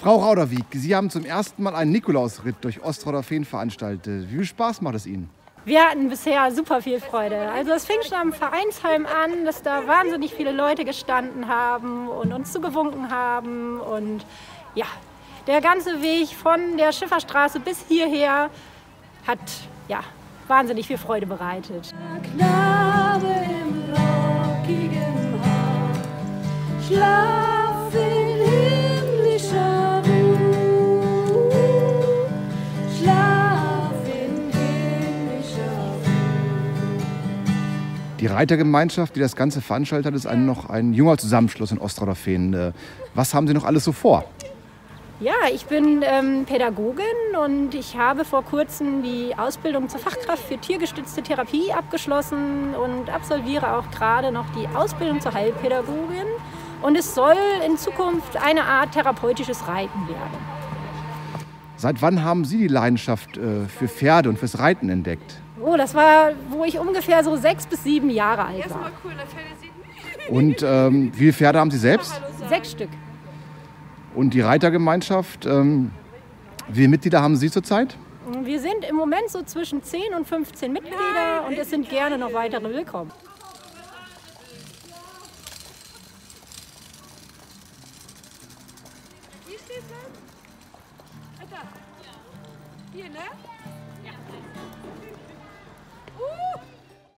Frau Rauderwieck, Sie haben zum ersten Mal einen Nikolausritt durch Ostrauder-Feen veranstaltet. Wie viel Spaß macht es Ihnen? Wir hatten bisher super viel Freude. Also es fing schon am Vereinsheim an, dass da wahnsinnig viele Leute gestanden haben und uns zugewunken haben. Und ja, der ganze Weg von der Schifferstraße bis hierher hat ja, wahnsinnig viel Freude bereitet. Knabe im lockigen Haar, Die Reitergemeinschaft, die das Ganze veranstaltet hat, ist ein, noch ein junger Zusammenschluss in Ostrauder-Feen. Äh, Was haben Sie noch alles so vor? Ja, ich bin ähm, Pädagogin und ich habe vor kurzem die Ausbildung zur Fachkraft für tiergestützte Therapie abgeschlossen und absolviere auch gerade noch die Ausbildung zur Heilpädagogin. Und es soll in Zukunft eine Art therapeutisches Reiten werden. Seit wann haben Sie die Leidenschaft äh, für Pferde und fürs Reiten entdeckt? Oh, das war, wo ich ungefähr so sechs bis sieben Jahre alt war. Und ähm, wie viele Pferde haben Sie selbst? Sechs Stück. Und die Reitergemeinschaft, ähm, wie viele Mitglieder haben Sie zurzeit? Wir sind im Moment so zwischen 10 und 15 Mitglieder und es sind gerne noch weitere willkommen. Hier, ne? Ja.